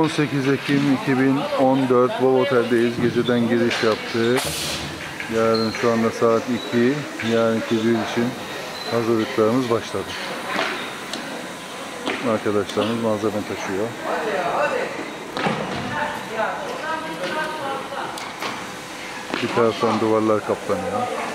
18 Ekim 2014 Bov Otel'deyiz. Geceden giriş yaptık. Yarın şu anda saat 2. Yarınki düğün için hazırlıklarımız başladı. Arkadaşlarımız malzeme taşıyor. Bir taraftan duvarlar kaplanıyor.